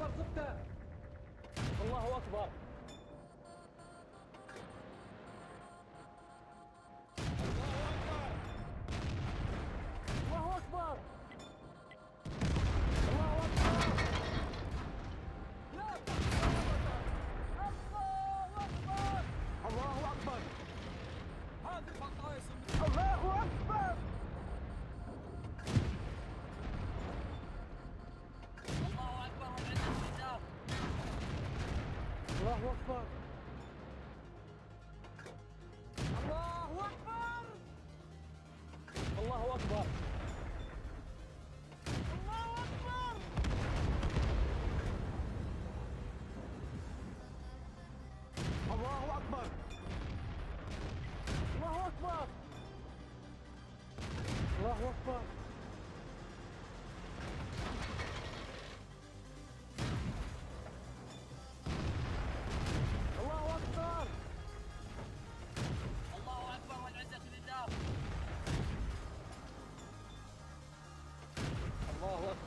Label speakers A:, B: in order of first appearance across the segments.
A: زبده الله أكبر. الله اكبر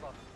A: 봐.